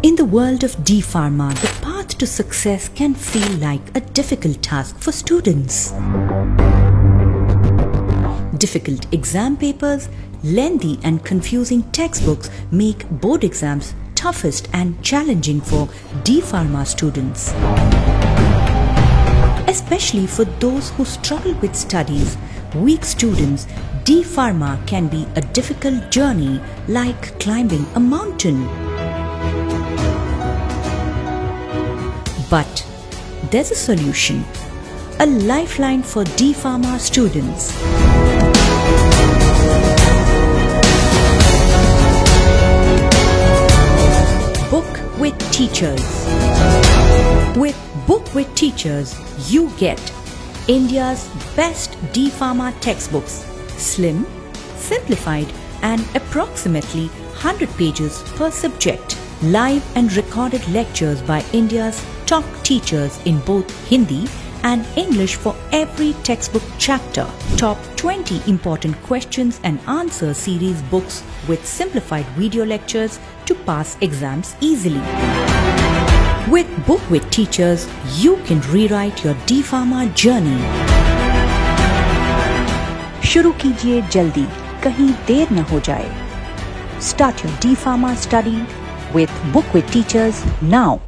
In the world of D Pharma, the path to success can feel like a difficult task for students. Difficult exam papers, lengthy and confusing textbooks make board exams toughest and challenging for D Pharma students. Especially for those who struggle with studies, weak students, D Pharma can be a difficult journey like climbing a mountain. But there's a solution, a lifeline for D Pharma students. Book with Teachers. With Book with Teachers, you get India's best D Pharma textbooks, slim, simplified, and approximately 100 pages per subject. Live and recorded lectures by India's top teachers in both Hindi and English for every textbook chapter. Top 20 important questions and answer series books with simplified video lectures to pass exams easily. With Book with Teachers, you can rewrite your D Pharma journey. शुरू कीजिए जल्दी कहीं देर न हो जाए Start your D Pharma study with Book with Teachers now.